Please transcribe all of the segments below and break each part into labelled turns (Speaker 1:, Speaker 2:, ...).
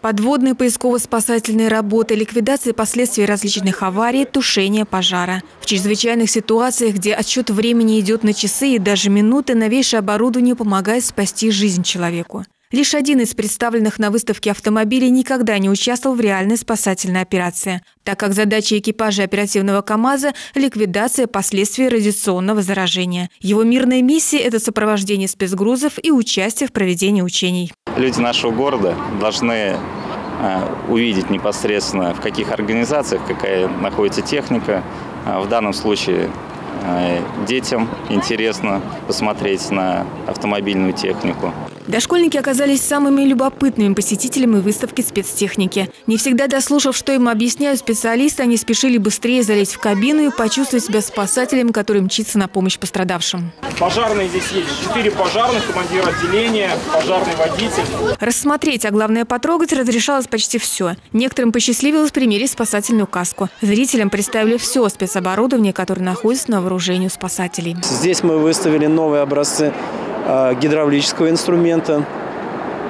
Speaker 1: Подводные поисково-спасательные работы, ликвидация последствий различных аварий, тушение пожара. В чрезвычайных ситуациях, где отсчет времени идет на часы и даже минуты, новейшее оборудование помогает спасти жизнь человеку. Лишь один из представленных на выставке автомобилей никогда не участвовал в реальной спасательной операции, так как задача экипажа оперативного КАМАЗа – ликвидация последствий радиационного заражения. Его мирная миссия – это сопровождение спецгрузов и участие в проведении учений.
Speaker 2: Люди нашего города должны э, увидеть непосредственно, в каких организациях какая находится техника. А в данном случае э, детям интересно посмотреть на автомобильную технику.
Speaker 1: Дошкольники оказались самыми любопытными посетителями выставки спецтехники. Не всегда дослушав, что им объясняют специалисты, они спешили быстрее залезть в кабину и почувствовать себя спасателем, который мчится на помощь пострадавшим.
Speaker 3: Пожарные здесь есть. Четыре пожарных, командир отделения, пожарный водитель.
Speaker 1: Рассмотреть, а главное потрогать, разрешалось почти все. Некоторым посчастливилось примерить спасательную каску. Зрителям представили все спецоборудование, которое находится на вооружении у спасателей.
Speaker 4: Здесь мы выставили новые образцы гидравлического инструмента.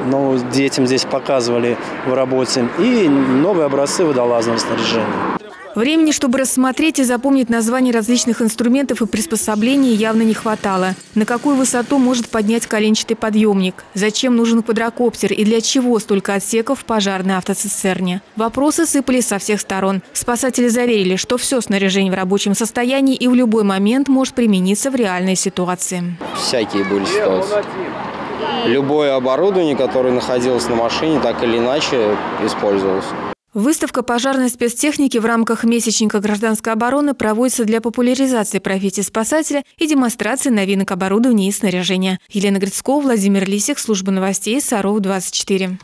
Speaker 4: Ну, детям здесь показывали в работе. И новые образцы водолазного снаряжения.
Speaker 1: Времени, чтобы рассмотреть и запомнить названия различных инструментов и приспособлений, явно не хватало. На какую высоту может поднять коленчатый подъемник? Зачем нужен квадрокоптер и для чего столько отсеков в пожарной автоцистерне? Вопросы сыпались со всех сторон. Спасатели заверили, что все снаряжение в рабочем состоянии и в любой момент может примениться в реальной ситуации.
Speaker 5: Всякие были ситуации. Любое оборудование, которое находилось на машине, так или иначе использовалось.
Speaker 1: Выставка пожарной спецтехники в рамках месячника гражданской обороны проводится для популяризации профессии спасателя и демонстрации новинок оборудования и снаряжения. Елена Грицкова, Владимир Лисик, служба новостей Саров 24.